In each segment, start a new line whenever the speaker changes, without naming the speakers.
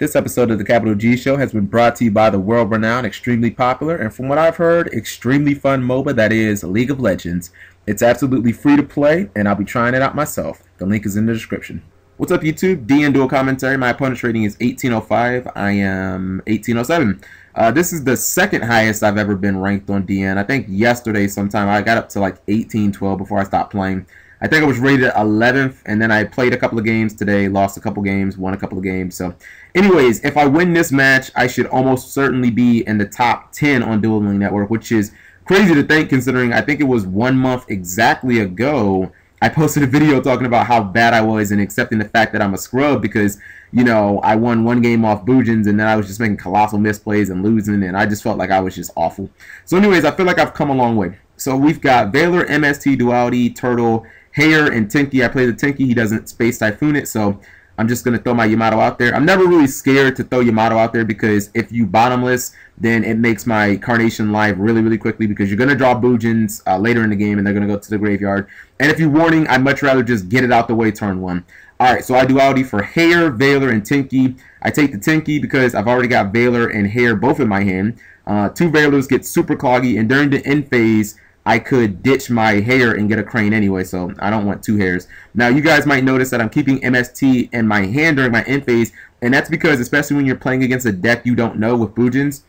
This episode of the Capital G Show has been brought to you by the world renowned, extremely popular, and from what I've heard, extremely fun MOBA that is League of Legends. It's absolutely free to play, and I'll be trying it out myself. The link is in the description. What's up, YouTube? DN Duel Commentary. My opponent's rating is 1805. I am 1807. Uh, this is the second highest I've ever been ranked on DN. I think yesterday sometime I got up to like 1812 before I stopped playing. I think I was rated 11th, and then I played a couple of games today, lost a couple games, won a couple of games. So, anyways, if I win this match, I should almost certainly be in the top 10 on Dueling Network, which is crazy to think considering I think it was one month exactly ago. I posted a video talking about how bad I was and accepting the fact that I'm a scrub because, you know, I won one game off Bujins and then I was just making colossal misplays and losing and I just felt like I was just awful. So anyways, I feel like I've come a long way. So we've got Veiler, MST, Duality, Turtle, Hare and Tinky. I play the Tinky. He doesn't Space Typhoon it, so I'm just going to throw my Yamato out there. I'm never really scared to throw Yamato out there because if you bottomless, then it makes my Carnation live really, really quickly because you're going to draw Bujins uh, later in the game and they're going to go to the graveyard. And if you're warning, I'd much rather just get it out the way turn one. Alright, so I duality for Hare, Veiler, and Tinky. I take the Tinky because I've already got Veiler and Hare both in my hand. Uh, two Veilers get super cloggy, and during the end phase, I could ditch my Hare and get a crane anyway, so I don't want two Hares. Now, you guys might notice that I'm keeping MST in my hand during my end phase, and that's because, especially when you're playing against a deck you don't know with Bujins,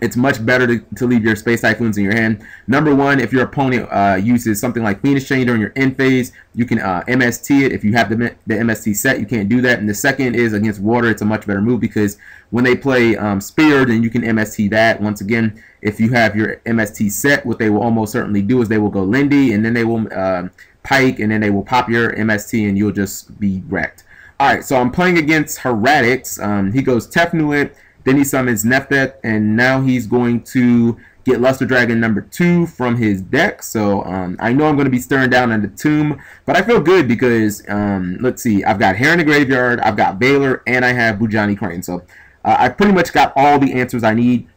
it's much better to, to leave your Space Typhoons in your hand. Number one, if your opponent uh, uses something like Phoenix Chain during your end phase, you can uh, MST it. If you have the, the MST set, you can't do that. And the second is against Water, it's a much better move because when they play um, Spear, then you can MST that. Once again, if you have your MST set, what they will almost certainly do is they will go Lindy, and then they will uh, Pike, and then they will pop your MST, and you'll just be wrecked. Alright, so I'm playing against Hieratics. Um, he goes Tefnuit, then he summons Nebthet, and now he's going to get Luster Dragon number two from his deck. So um, I know I'm going to be staring down on the Tomb, but I feel good because, um, let's see, I've got Hare in the Graveyard, I've got Veiler, and I have Bujingi Crane. So uh, I pretty much got all the answers I need.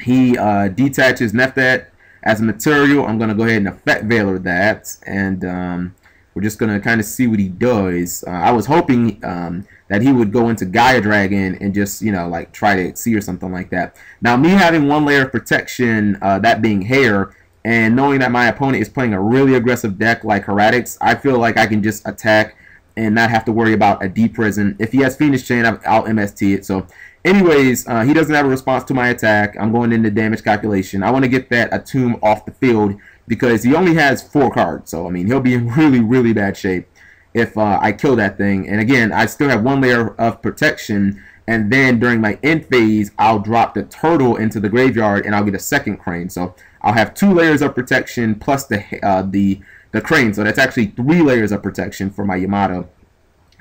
He uh, detaches Nebthet as a material. I'm going to go ahead and effect Veiler that, and um, we're just going to kind of see what he does. Uh, I was hoping um, that he would go into Gaia Dragon and just, you know, like try to see or something like that. Now, me having one layer of protection, uh, that being Hare, and knowing that my opponent is playing a really aggressive deck like Hieratics, I feel like I can just attack and not have to worry about a deep prison. If he has Phoenix Chain, I'll MST it. So, anyways, uh, he doesn't have a response to my attack. I'm going into damage calculation. I want to get that Atum off the field because he only has four cards. So, I mean, he'll be in really, really bad shape if uh, I kill that thing. And again, I still have one layer of protection. And then during my end phase, I'll drop the turtle into the graveyard and I'll get a second crane. So I'll have two layers of protection plus the uh, the the crane. So that's actually three layers of protection for my Yamato.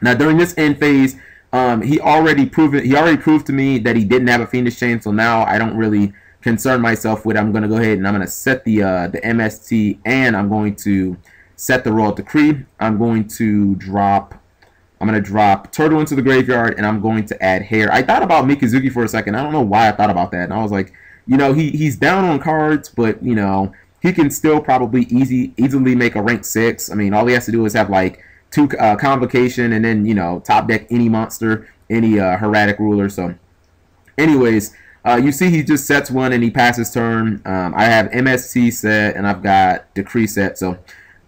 Now during this end phase, um, he already proved he already proved to me that he didn't have a Phoenix chain. So now I don't really concern myself with. I'm gonna go ahead and I'm gonna set the uh, the MST and I'm going to set the royal decree. I'm going to drop I'm going to drop Turtle into the graveyard, and I'm going to add Hare. I thought about Mikazuki for a second. I don't know why I thought about that. And I was like, you know, he, he's down on cards, but, you know, he can still probably easy easily make a rank 6. I mean, all he has to do is have, like, two uh, Convocation and then, you know, top deck any monster, any uh, Hieratic ruler. So, anyways, uh, you see he just sets one and he passes turn. Um, I have MST set, and I've got Decree set. So,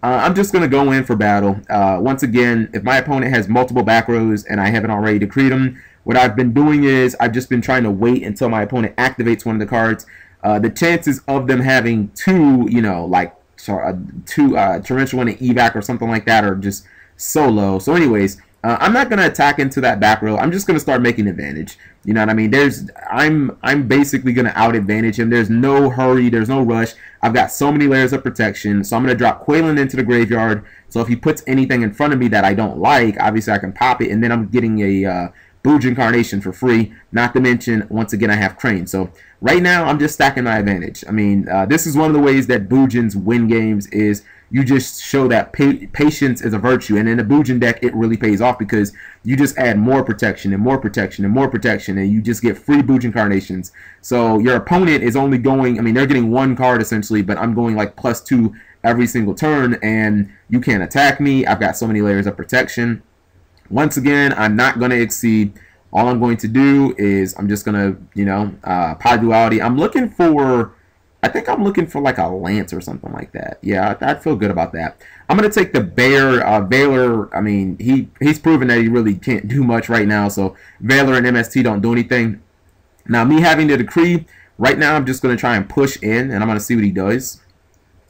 uh, I'm just going to go in for battle. Uh, once again, if my opponent has multiple back rows and I haven't already decreed them, what I've been doing is I've just been trying to wait until my opponent activates one of the cards. Uh, the chances of them having two, you know, like uh, two uh, Torrential and evac or something like that are just so low. So anyways, uh, I'm not going to attack into that back row. I'm just going to start making advantage. You know what I mean? There's I'm I'm basically going to out advantage him. There's no hurry. There's no rush. I've got so many layers of protection. So I'm going to drop Quaylen into the graveyard. So if he puts anything in front of me that I don't like, obviously I can pop it. And then I'm getting a uh, Bujin Carnation for free. Not to mention, once again, I have Crane. So right now, I'm just stacking my advantage. I mean, uh, this is one of the ways that Bujins win games is you just show that pa patience is a virtue. And in a Bujin deck, it really pays off because you just add more protection and more protection and more protection, and you just get free Bujin Carnations. So your opponent is only going, I mean, they're getting one card essentially, but I'm going like plus two every single turn, and you can't attack me. I've got so many layers of protection. Once again, I'm not going to exceed all I'm going to do is I'm just gonna, you know, uh, Pod Duality. I'm looking for, I think I'm looking for like a Lance or something like that. Yeah, I'd feel good about that. I'm gonna take the Bear, uh, Valor. I mean, he he's proven that he really can't do much right now. So Valor and MST don't do anything. Now me having the decree right now, I'm just gonna try and push in, and I'm gonna see what he does.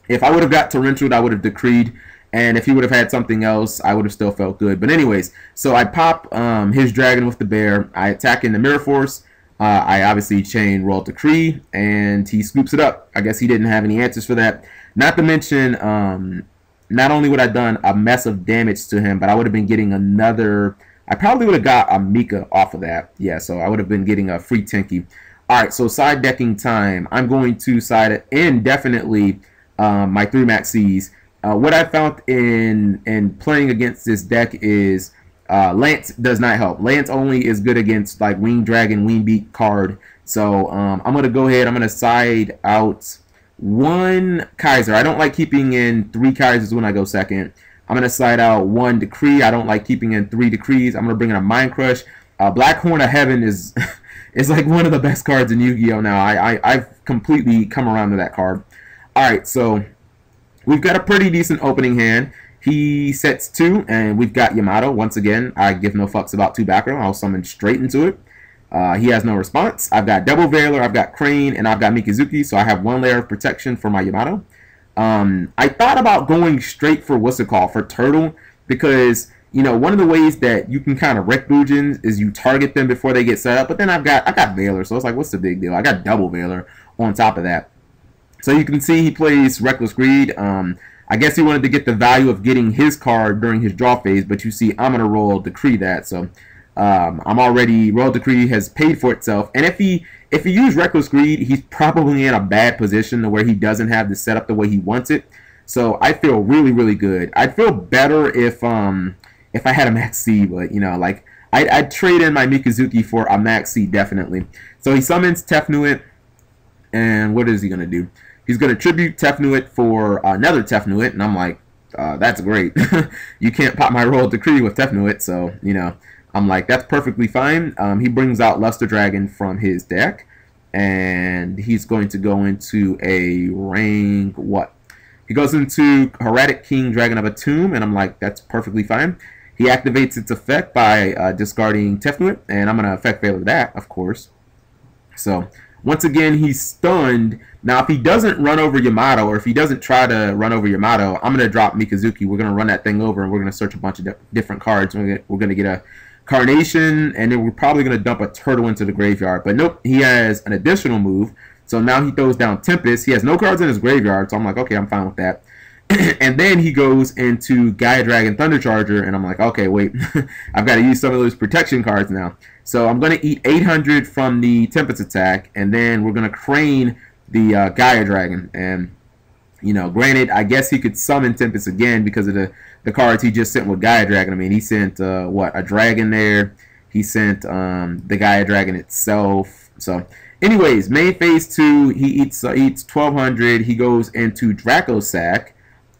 If I would have got Torrential, I would have decreed and if he would have had something else, I would have still felt good. But anyways, so I pop um, his dragon with the bear. I attack in the mirror force. Uh, I obviously chain royal decree, and he scoops it up. I guess he didn't have any answers for that. Not to mention, um, not only would I done a mess of damage to him, but I would have been getting another. I probably would have got a Mika off of that. Yeah, so I would have been getting a free Tinky. All right, so side decking time. I'm going to side indefinitely um, my three maxes. Uh, what I found in in playing against this deck is uh, Lance does not help. Lance only is good against like Wing Dragon, Wing Beat card. So um, I'm gonna go ahead. I'm gonna side out one Kaiser. I don't like keeping in three Kaisers when I go second. I'm gonna side out one Decree. I don't like keeping in three Decrees. I'm gonna bring in a Mind Crush. Uh, Black Horn of Heaven is is like one of the best cards in Yu-Gi-Oh now. I, I I've completely come around to that card. All right, so We've got a pretty decent opening hand. He sets two, and we've got Yamato. Once again, I give no fucks about two background. I'll summon straight into it. Uh, he has no response. I've got Double Valor, I've got Crane, and I've got Mikazuki, so I have one layer of protection for my Yamato. Um, I thought about going straight for what's it called, for Turtle, because, you know, one of the ways that you can kind of wreck Bujins is you target them before they get set up, but then I've got, I got Valor, so it's like, what's the big deal? I got Double Valor on top of that. So you can see he plays Reckless Greed. Um, I guess he wanted to get the value of getting his card during his draw phase, but you see I'm going to royal Decree that. So um, I'm already, Royal Decree has paid for itself. And if he if he used Reckless Greed, he's probably in a bad position to where he doesn't have the setup the way he wants it. So I feel really, really good. I'd feel better if um if I had a Max C, but you know, like I'd, I'd trade in my Mikazuki for a Max C definitely. So he summons Tefnuit, and what is he gonna do? He's going to tribute Tefnuit for another Tefnuit, and I'm like, uh, that's great. you can't pop my royal decree with Tefnuit, so, you know, I'm like, that's perfectly fine. Um, he brings out Luster Dragon from his deck, and he's going to go into a rank, what? He goes into Hieratic King Dragon of Atum, and I'm like, that's perfectly fine. He activates its effect by uh, discarding Tefnuit, and I'm going to effect Valor that, of course. So, once again, he's stunned. Now, if he doesn't run over Yamato, or if he doesn't try to run over Yamato, I'm going to drop Mikazuki. We're going to run that thing over, and we're going to search a bunch of different cards. We're going to get a Carnation, and then we're probably going to dump a Turtle into the graveyard. But nope, he has an additional move. So now he throws down Tempest. He has no cards in his graveyard, so I'm like, okay, I'm fine with that. and then he goes into Gaia Dragon Thundercharger, and I'm like, okay, wait, I've got to use some of those protection cards now. So I'm going to eat 800 from the Tempest attack, and then we're going to crane the uh, Gaia Dragon. And, you know, granted, I guess he could summon Tempest again because of the, the cards he just sent with Gaia Dragon. I mean, he sent, uh, what, a dragon there. He sent um, the Gaia Dragon itself. So, anyways, main phase 2, he eats, uh, eats 1200. He goes into Dracossack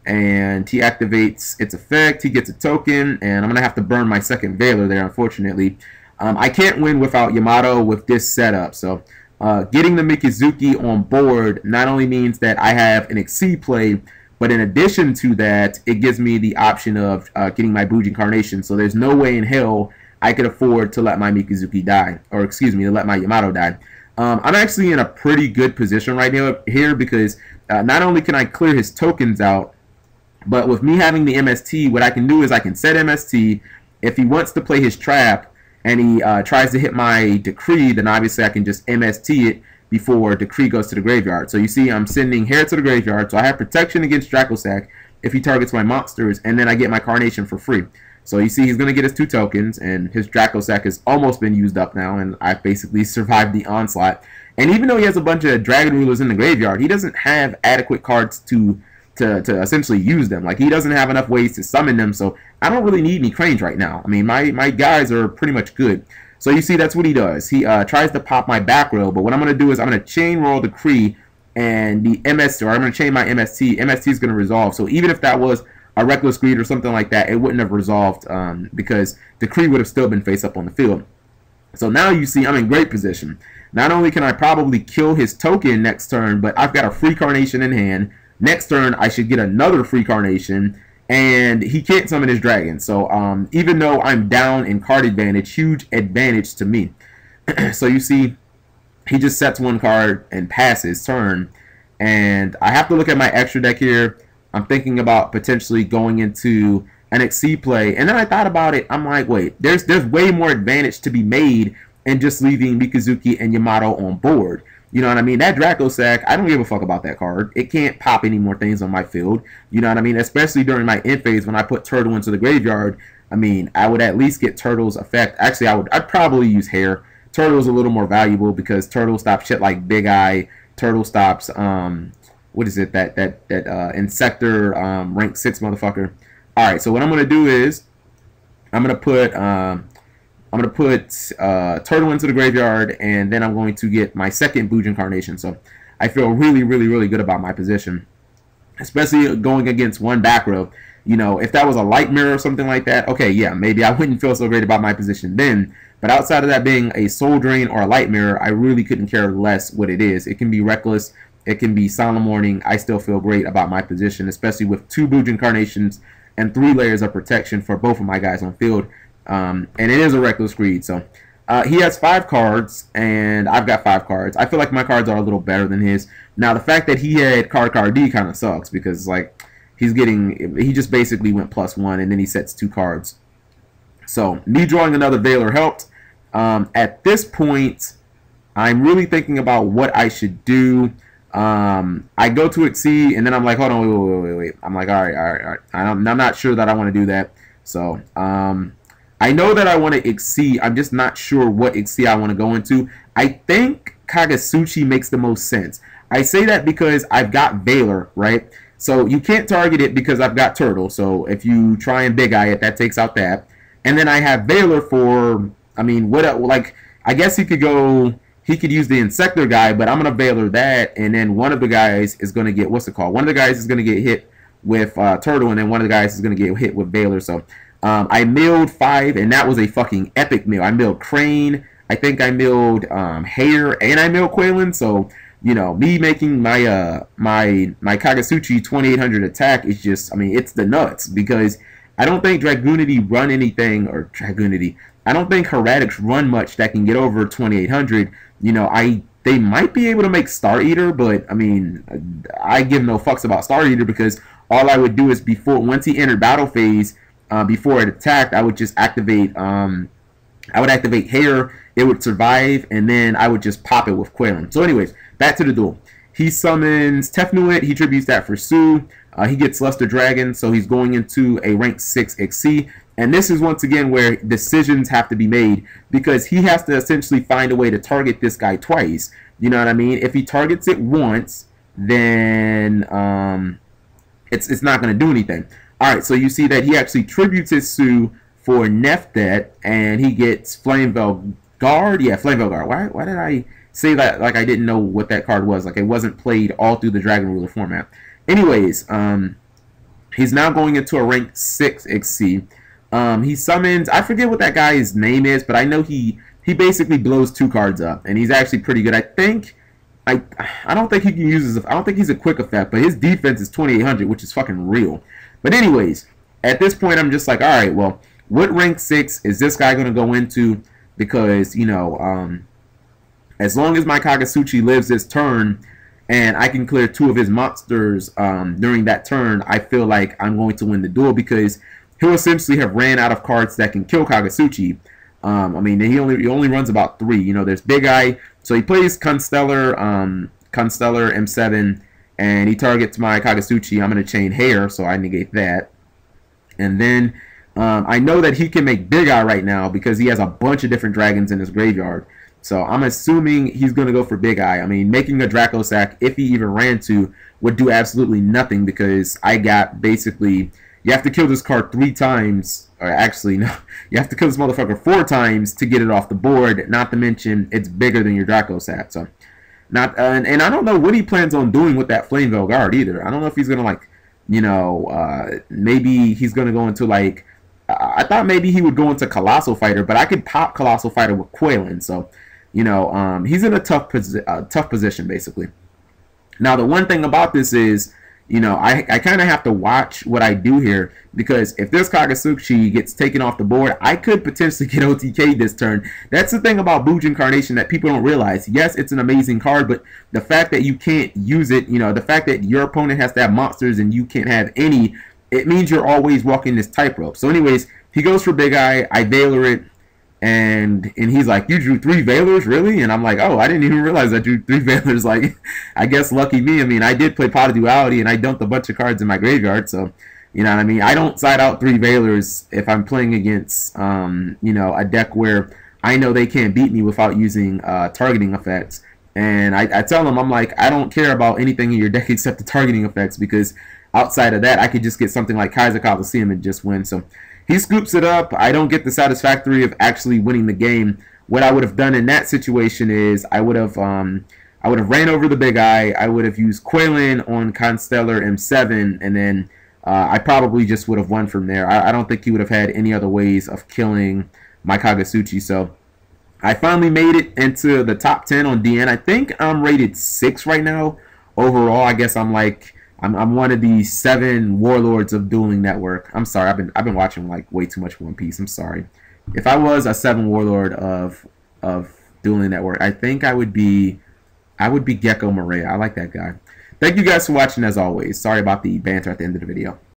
and he activates its effect. He gets a token, and I'm going to have to burn my second Valor there, unfortunately. Um, I can't win without Yamato with this setup. So uh, getting the Mikazuki on board not only means that I have an Exceed play, but in addition to that, it gives me the option of uh, getting my Bujin Carnation. So there's no way in hell I could afford to let my Mikazuki die, or excuse me, to let my Yamato die. Um, I'm actually in a pretty good position right now here because uh, not only can I clear his tokens out, but with me having the MST, what I can do is I can set MST. If he wants to play his trap, and he uh, tries to hit my decree, then obviously I can just MST it before decree goes to the graveyard. So you see I'm sending Hare to the graveyard, so I have protection against Dracossack if he targets my monsters, and then I get my Carnation for free. So you see he's going to get his two tokens, and his Dracossack has almost been used up now, and I've basically survived the onslaught. And even though he has a bunch of Dragon Rulers in the graveyard, he doesn't have adequate cards to to, to essentially use them. Like he doesn't have enough ways to summon them, so I don't really need any cranes right now. I mean, my my guys are pretty much good. So you see, that's what he does. He uh, tries to pop my back row, but what I'm going to do is I'm going to chain roll the Cree and the MS, or I'm going to chain my MST. MST is going to resolve. So even if that was a Reckless Greed or something like that, it wouldn't have resolved um, because the Cree would have still been face up on the field. So now you see I'm in great position. Not only can I probably kill his token next turn, but I've got a free carnation in hand. Next turn, I should get another free carnation, and he can't summon his dragon. So um, even though I'm down in card advantage, huge advantage to me. so you see, he just sets one card and passes turn. And I have to look at my extra deck here. I'm thinking about potentially going into an Xyz play. And then I thought about it. I'm like, wait, there's there's way more advantage to be made in just leaving Mikazuki and Yamato on board. You know what I mean? That Dracossack, I don't give a fuck about that card. It can't pop any more things on my field. You know what I mean? Especially during my end phase when I put Turtle into the graveyard. I mean, I would at least get Turtle's effect. Actually, I would. I'd probably use Hare. Turtle's a little more valuable because Turtle stops shit like Big Eye. Turtle stops um, what is it? That that that uh, Inzektor um, rank six motherfucker. All right. So what I'm gonna do is I'm gonna put um, I'm going to put uh, Turtle into the graveyard, and then I'm going to get my second Bujin Carnation. So I feel really, really, really good about my position. Especially going against one back row. You know, if that was a light mirror or something like that, okay, yeah, maybe I wouldn't feel so great about my position then. But outside of that being a soul drain or a light mirror, I really couldn't care less what it is. It can be reckless, it can be silent morning. I still feel great about my position, especially with two Bujin Carnations and three layers of protection for both of my guys on field. Um, and it is a reckless greed. So uh, he has five cards, and I've got five cards. I feel like my cards are a little better than his. Now, the fact that he had card card D kind of sucks because, like, he's getting, he just basically went plus one, and then he sets two cards. So, me drawing another Veiler helped. Um, at this point, I'm really thinking about what I should do. Um, I go to Xyz, and then I'm like, hold on, wait, wait, wait, wait. I'm like, all right, all right, all right. I'm, I'm not sure that I want to do that. So, um, I know that I want to exceed. I'm just not sure what exceed I want to go into. I think Kagutsuchi makes the most sense. I say that because I've got Veiler, right? So you can't target it because I've got Turtle. So if you try and Big Eye it, that takes out that. And then I have Veiler for, I mean, what, like, I guess he could go, he could use the Inzektor guy, but I'm going to Veiler that. And then one of the guys is going to get, what's it called? One of the guys is going to get hit with uh, Turtle, and then one of the guys is going to get hit with Veiler. So um, I milled five, and that was a fucking epic mill. I milled Crane. I think I milled um, Hare, and I milled Quaylin. So you know, me making my uh my my Kagutsuchi 2800 attack is just, I mean, it's the nuts because I don't think Dragunity run anything or Dragunity. I don't think Hieratics run much that can get over 2800. You know, I they might be able to make Star Eater, but I mean, I give no fucks about Star Eater because all I would do is before once he entered battle phase uh, before it attacked, I would just activate. Um, I would activate Hare. It would survive, and then I would just pop it with Quaylin. So, anyways, back to the duel. He summons Tefnuit. He tributes that for Sue. Uh, he gets Luster Dragon, so he's going into a rank 6 Xyz. And this is once again where decisions have to be made because he has to essentially find a way to target this guy twice. You know what I mean? If he targets it once, then um, it's it's not going to do anything. All right, so you see that he actually tributes his Sue for Nebthet, and he gets Flamvell Guard. Yeah, Flamvell Guard. Why, why did I say that like I didn't know what that card was? Like it wasn't played all through the Dragon Ruler format. Anyways, um, he's now going into a rank 6 XC. Um, he summons, I forget what that guy's name is, but I know he he basically blows two cards up, and he's actually pretty good. I think I I don't think he can use his, I don't think he's a quick effect, but his defense is 2800, which is fucking real. But anyways, at this point, I'm just like, all right, well, what rank six is this guy going to go into? Because you know, um, as long as my Kagutsuchi lives this turn, and I can clear two of his monsters um, during that turn, I feel like I'm going to win the duel because he'll essentially have ran out of cards that can kill Kagutsuchi. Um, I mean, he only he only runs about three. You know, there's Big Eye, so he plays Constellar, um, Constellar M7 and he targets my Kagutsuchi, I'm going to chain Hare, so I negate that. And then um, I know that he can make Big Eye right now because he has a bunch of different dragons in his graveyard. So I'm assuming he's going to go for Big Eye. I mean, making a Dracossack, if he even ran to, would do absolutely nothing because I got basically, you have to kill this card three times, or actually, no, you have to kill this motherfucker four times to get it off the board, not to mention it's bigger than your Dracossack. So not uh, and, and I don't know what he plans on doing with that Flamvell guard either. I don't know if he's gonna like, you know, uh, maybe he's gonna go into like I thought maybe he would go into Colossal Fighter, but I could pop Colossal Fighter with Quaylin. So, you know, um, he's in a tough, posi- uh, tough position, basically. Now, the one thing about this is, you know, I, I kind of have to watch what I do here because if this Kagutsuchi gets taken off the board, I could potentially get OTK this turn. That's the thing about Bujin Incarnation that people don't realize. Yes, it's an amazing card, but the fact that you can't use it, you know, the fact that your opponent has to have monsters and you can't have any, it means you're always walking this tightrope. So anyways, he goes for Big Eye. I Valor it and and he's like, "You drew three Valors, really?" And I'm like, "Oh, I didn't even realize I drew three Valors." Like, I guess lucky me. I mean, I did play Pot of Duality, and I dumped a bunch of cards in my graveyard, so you know what I mean. I don't side out three Valors if I'm playing against, um, you know, a deck where I know they can't beat me without using uh, targeting effects. And I, I tell them, I'm like, I don't care about anything in your deck except the targeting effects because outside of that, I could just get something like Kaiser Colosseum and just win. So he scoops it up. I don't get the satisfactory of actually winning the game. What I would have done in that situation is I would have um, I would have ran over the big eye. I would have used Quaylin on Constellar M7, and then uh, I probably just would have won from there. I, I, don't think he would have had any other ways of killing my Kagutsuchi. So I finally made it into the top 10 on DN. I think I'm rated 6 right now. Overall, I guess I'm like I'm, I'm one of the seven warlords of Dueling Network. I'm sorry, I've been I've been watching like way too much One Piece. I'm sorry. If I was a seven warlord of of Dueling Network, I think I would be I would be Gecko Moria. I like that guy. Thank you guys for watching as always. Sorry about the banter at the end of the video.